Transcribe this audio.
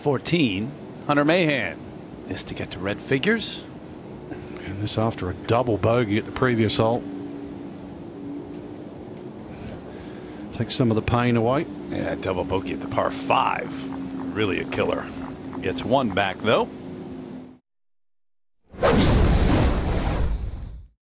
14. Hunter Mahan is to get to red figures. And this after a double bogey at the previous hole. Take some of the pain away. Yeah, double bogey at the par five. Really a killer. Gets one back though.